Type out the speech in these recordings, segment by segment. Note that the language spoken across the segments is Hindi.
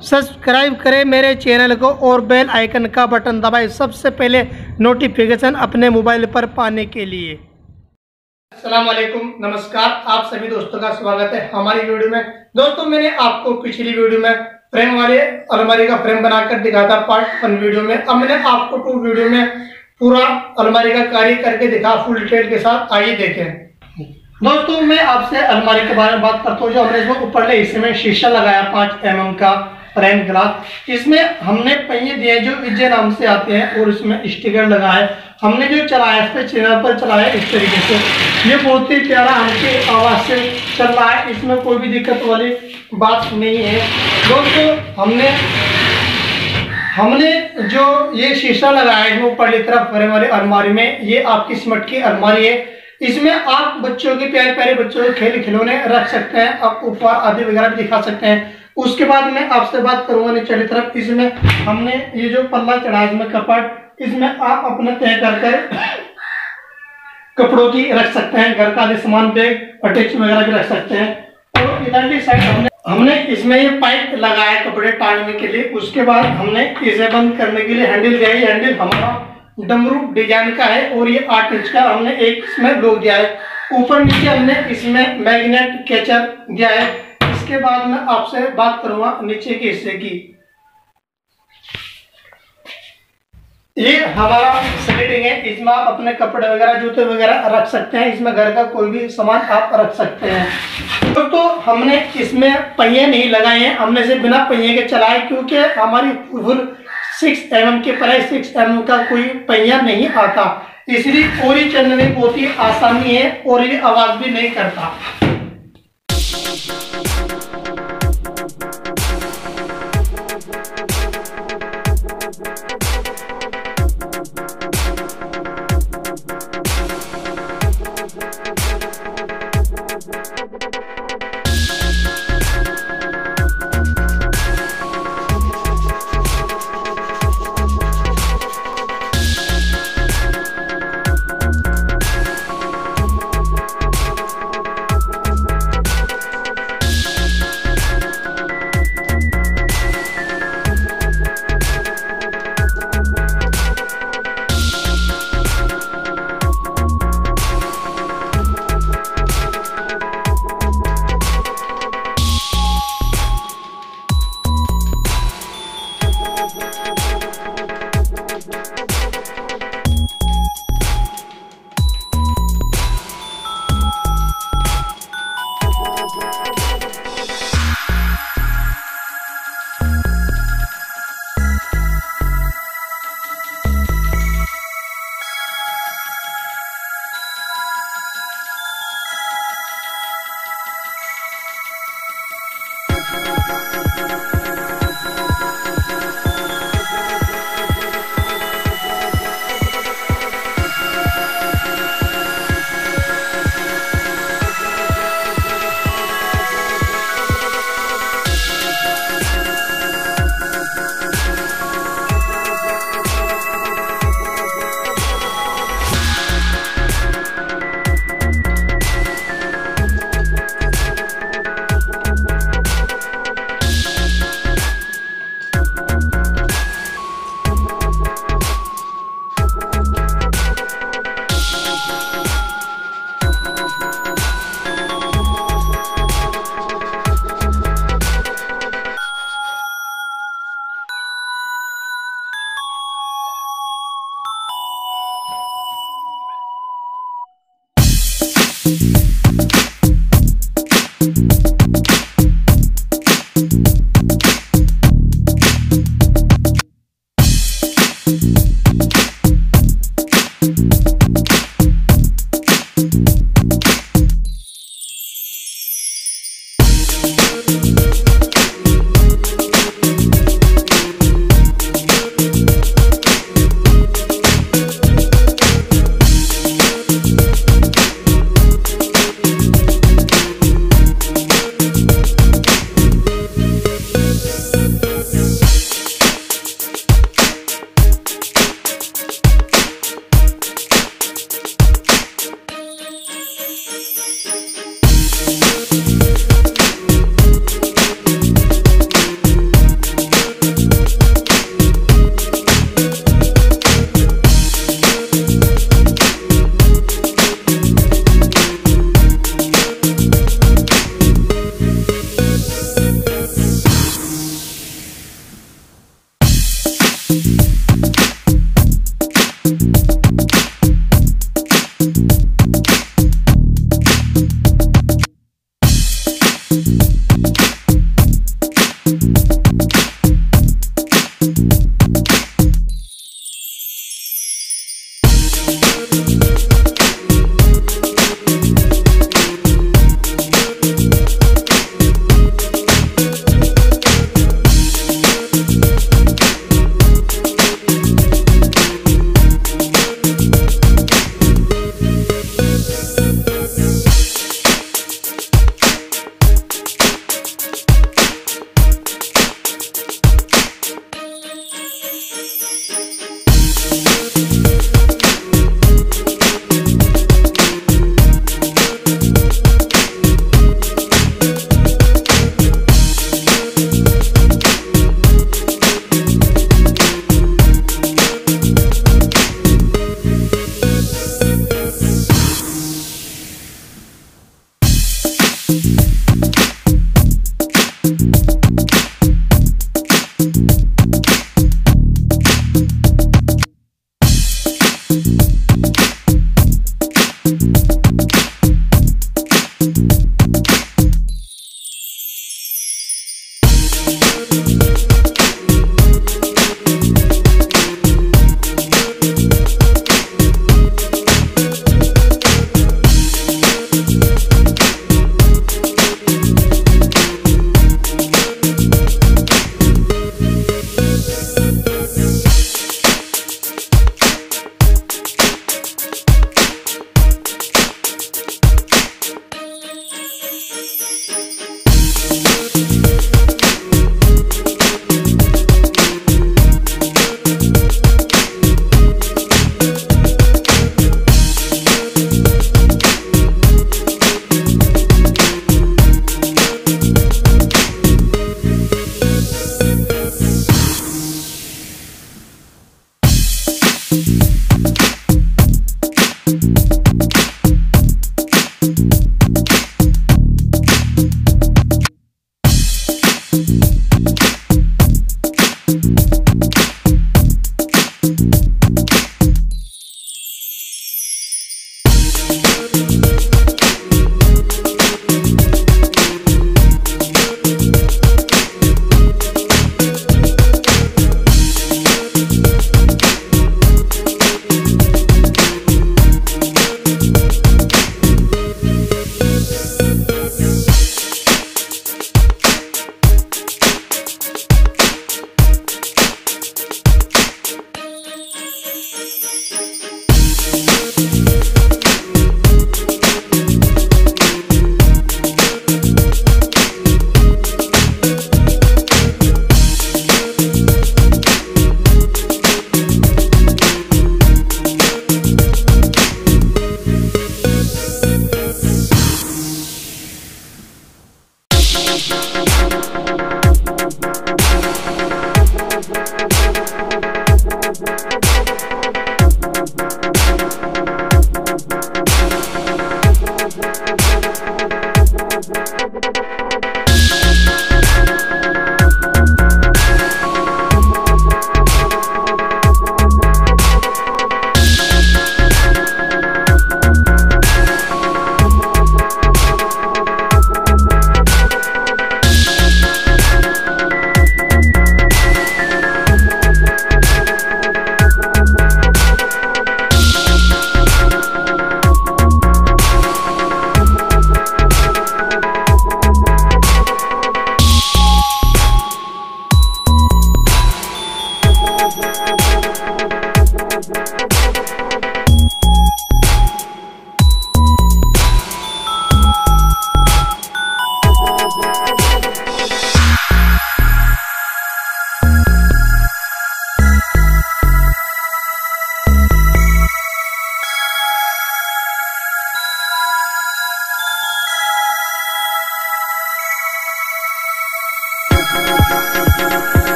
सब्सक्राइब करें मेरे चैनल को और बेल आइकन का बटन दबाएँ सबसे पहले नोटिफिकेशन अपने मोबाइल पर पाने के लिए। वालेकुम नमस्कार, आप सभी दोस्तों का स्वागत है हमारी वीडियो में। दोस्तों, मैंने आपको पिछली वीडियो में फ्रेम वाले अलमारी का फ्रेम बनाकर दिखाया था पार्ट वन वीडियो में। अब मैंने आपको टू वीडियो में पूरा अलमारी का कार्य करके दिखा फुल डिटेल के साथ। आइए देखें। दोस्तों, मैं आपसे अलमारी के बारे में बात करता हूँ। जो हमने इसमें ऊपरले हिस्से में शीशा लगाया, पाँच एम mm का। फ्रेम ग्लास इसमें हमने पहिए दिए जो विजय नाम से आते हैं और इसमें स्टिकर लगा है। हमने जो चलाया इस पे चैनल पर चलाया इस तरीके से। ये बहुत ही प्यारा हमके आवाज़ से चल रहा है, इसमें कोई भी दिक्कत वाली बात नहीं है। दोस्तों, हमने हमने जो ये शीशा लगाया है ऊपर तरफ़ फ्रेम वाली अलमारी में, ये आपकी स्मट की अलमारी है। इसमें आप बच्चों के, प्यारे प्यारे बच्चों के खेल खिलौने रख सकते हैं आप उपहार आदि वगैरह भी दिखा सकते हैं। उसके बाद मैं आपसे बात करूँगा नीचे तरफ़। इसमें हमने ये जो पल्ला चढ़ा, इसमें कपट, इसमें आप अपने तय कर कपड़ों की रख सकते हैं, घर का सामान, बैग, अटैच वगैरह भी रख सकते हैं। और इधर की साइड हमने हमने इसमें ये पाइप लगाया कपड़े टांगने के लिए। उसके बाद हमने इसे बंद करने के लिए हैंडल दिया। है हैंडल हमारा डमरू डिज़ाइन का है और ये आठ इंच का हमने एक इसमें लोग दिया है। ऊपर नीचे हमने इसमें मैग्नेट कैचर दिया है। इसके बाद मैं आपसे बात करूँगा नीचे के हिस्से की। ये हमारा स्लीटिंग है इसमें आप अपने कपड़े वगैरह जूते वगैरह रख सकते हैं। इसमें घर का कोई भी सामान आप रख सकते हैं। तो, तो हमने इसमें पहिए नहीं लगाए हैं। हमने से बिना पहिए के चलाए क्योंकि हमारी फुल सिक्स एम के प्राइस सिक्स एम का कोई पहिया नहीं आता। इसलिए ओरी चलने बहुत ही आसानी है और ये आवाज़ भी नहीं करता।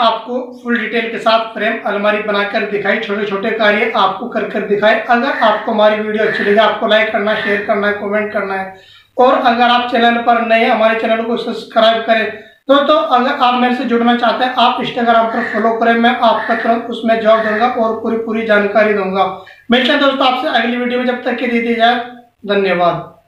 आपको फुल डिटेल के साथ फ्रेम अलमारी बनाकर दिखाई छोटे छोटे कार्य आपको कर कर दिखाए। अगर आपको हमारी वीडियो अच्छी लगे, आपको लाइक करना शेयर करना है कमेंट करना है। और अगर आप चैनल पर नए हैं, हमारे चैनल को सब्सक्राइब करें। तो तो अगर आप मेरे से जुड़ना चाहते हैं, आप इंस्टाग्राम पर फॉलो करें, मैं आपका तुरंत उसमें जवाब दूँगा और पूरी पूरी जानकारी दूँगा। मिलते हैं दोस्तों आपसे अगली वीडियो में, जब तक के दी जाए धन्यवाद।